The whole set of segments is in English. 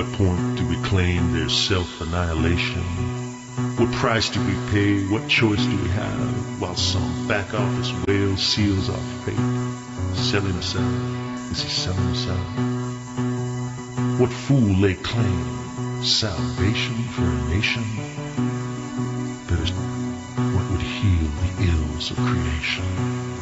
what point do we claim their self-annihilation? What price do we pay? What choice do we have? While some back office whale seals our fate, selling us out. Is he selling us out? What fool lay claim salvation for a nation? But what would heal the ills of creation?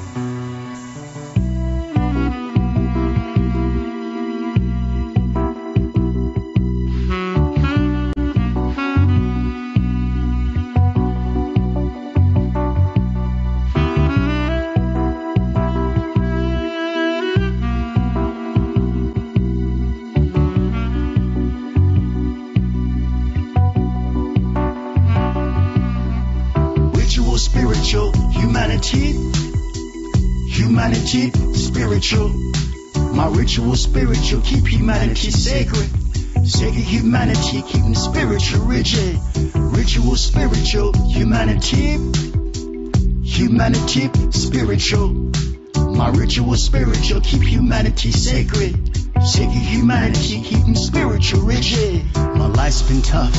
Humanity. Humanity, spiritual. My ritual, spiritual, keep humanity sacred. Sacred humanity, keeping spiritual rigid. Ritual, spiritual, humanity. Humanity, spiritual. My ritual, spiritual, keep humanity sacred. Sacred humanity, keeping spiritual rigid. My life's been tough,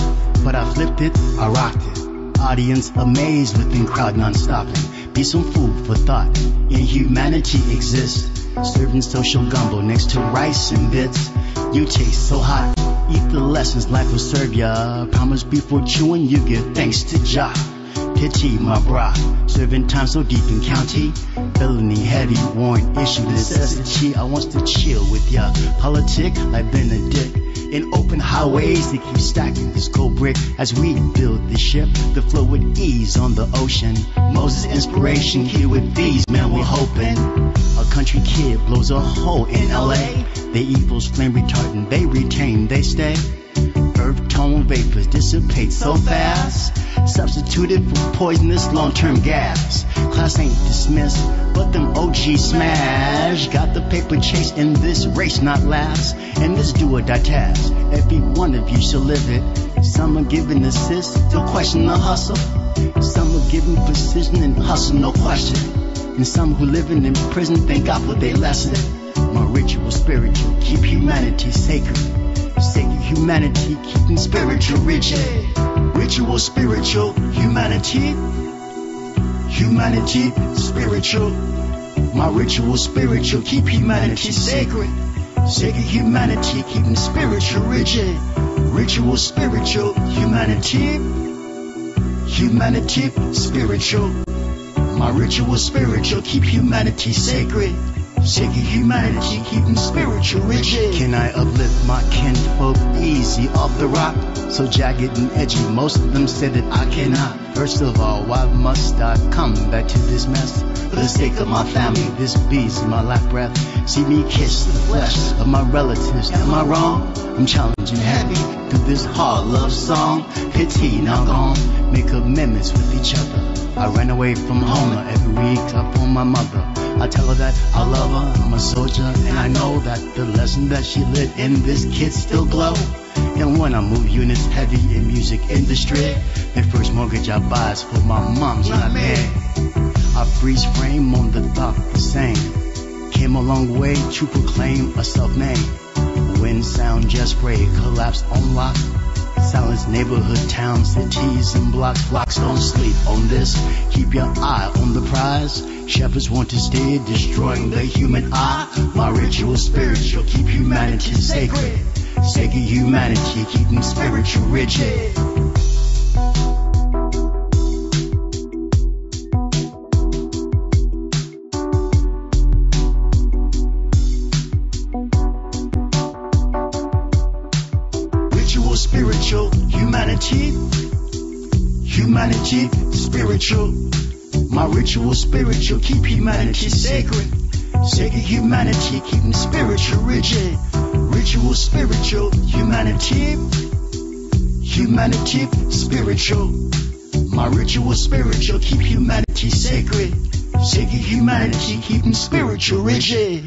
but I flipped it, I rocked it. Audience amazed within crowd non-stopping. Be some food for thought. Inhumanity exists. Serving social gumbo next to rice and bits. You taste so hot. Eat the lessons life will serve ya. Promise before chewing you give thanks to Jah. Pity my bra. Serving time so deep in county. Felony heavy warrant issue necessity. I wants to chill with ya. Politic like Benedict. In open highways, they keep stacking this gold brick as we build the ship. The flow with ease on the ocean. Moses' inspiration here with these, men, we're hoping. A country kid blows a hole in LA. The evil's flame retardant, they vapors dissipate so fast. Substituted for poisonous long-term gas. Class ain't dismissed, but them OG smash. Got the paper chase in this race, not last. And this do or die task. Every one of you shall live it. Some are giving assist, still question the hustle. Some are giving precision and hustle, no question. And some who living in prison thank God for their lesson. My ritual, spiritual, keep humanity sacred. Humanity, keeping spiritual rigid. Ritual, spiritual, humanity. Humanity, spiritual. My ritual, spiritual, keep humanity sacred. Sacred humanity, keeping spiritual rigid. Ritual, spiritual, humanity. Humanity, spiritual. My ritual, spiritual, keep humanity sacred. Sacred humanity, keeping spiritual rigid. Can I uplift my kinfolk easy off the rock? So jagged and edgy, most of them said that I cannot. First of all, why must I come back to this mess? For the sake of my family, this beast, my last breath. See me kiss the flesh of my relatives. Am I wrong? I'm challenging heavy through this hard love song. Pity now gone, make amendments with each other. I ran away from home every week I on my mother. I tell her that I love her, I'm a soldier, and I know that the lesson that she lit in this kid still glow. And when I move units heavy in music industry, the first mortgage I buy is for my mom's not me. I freeze frame on the thought the same. Came a long way to proclaim a self-name. Wind sound just spray, collapse on lock. Silence neighborhood, towns, cities, and blocks. Blocks don't sleep on this. Keep your eye on the prize. Shepherds want to stay destroying the human eye. My ritual spiritual, keep humanity sacred. Sacred humanity, keeping spiritual rigid. Ritual, spiritual, humanity. Humanity, spiritual. My ritual, spiritual, keep humanity sacred. Sacred humanity, keeping spiritual rigid. Ritual, spiritual, humanity. Humanity, spiritual. My ritual, spiritual, keep humanity sacred. Sacred humanity, keeping spiritual rigid.